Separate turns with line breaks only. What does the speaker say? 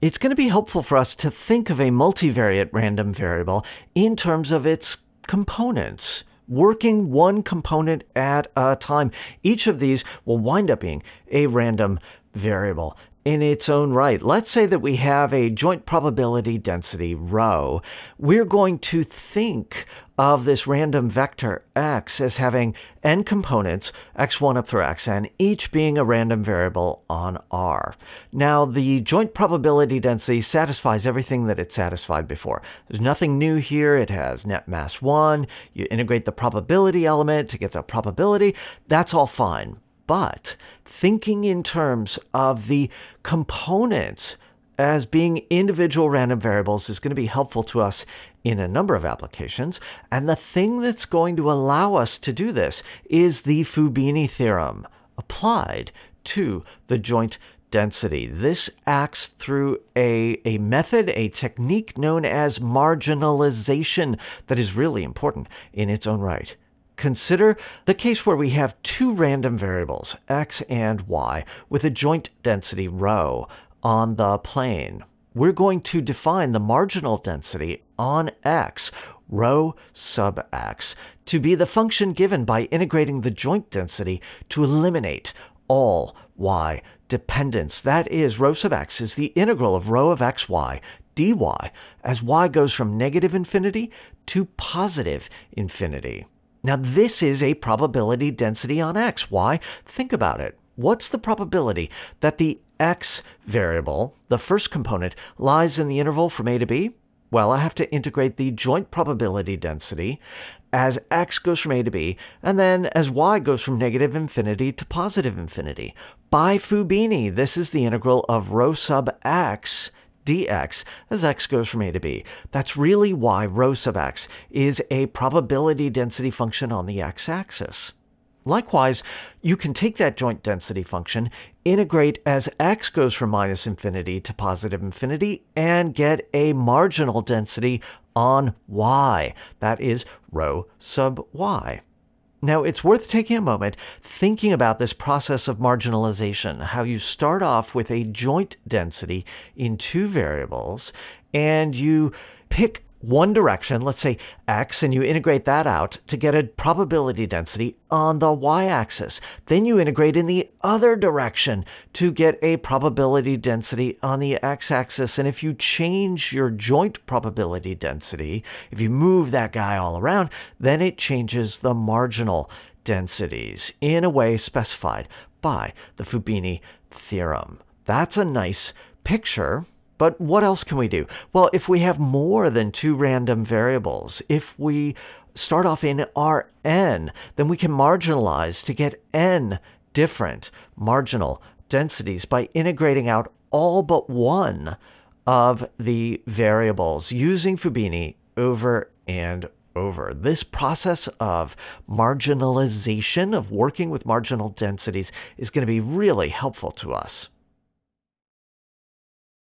it's going to be helpful for us to think of a multivariate random variable in terms of its components working one component at a time. Each of these will wind up being a random variable in its own right. Let's say that we have a joint probability density rho. We're going to think of this random vector x as having n components, x1 up through xn, each being a random variable on R. Now, the joint probability density satisfies everything that it satisfied before. There's nothing new here. It has net mass 1. You integrate the probability element to get the probability. That's all fine. But thinking in terms of the components as being individual random variables is going to be helpful to us in a number of applications. And the thing that's going to allow us to do this is the Fubini theorem applied to the joint density. This acts through a, a method, a technique known as marginalization that is really important in its own right. Consider the case where we have two random variables, x and y, with a joint density rho on the plane. We're going to define the marginal density on x, rho sub x, to be the function given by integrating the joint density to eliminate all y dependence. That is, rho sub x is the integral of rho of xy dy as y goes from negative infinity to positive infinity. Now, this is a probability density on x. Why? Think about it. What's the probability that the x variable, the first component, lies in the interval from a to b? Well, I have to integrate the joint probability density as x goes from a to b, and then as y goes from negative infinity to positive infinity. By Fubini, this is the integral of rho sub x dx as x goes from a to b. That's really why rho sub x is a probability density function on the x-axis. Likewise, you can take that joint density function, integrate as x goes from minus infinity to positive infinity, and get a marginal density on y. That is rho sub y. Now, it's worth taking a moment thinking about this process of marginalization, how you start off with a joint density in two variables, and you pick one direction, let's say x, and you integrate that out to get a probability density on the y-axis. Then you integrate in the other direction to get a probability density on the x-axis. And if you change your joint probability density, if you move that guy all around, then it changes the marginal densities in a way specified by the Fubini theorem. That's a nice picture but what else can we do? Well, if we have more than two random variables, if we start off in Rn, then we can marginalize to get n different marginal densities by integrating out all but one of the variables using Fubini over and over. This process of marginalization, of working with marginal densities, is going to be really helpful to us.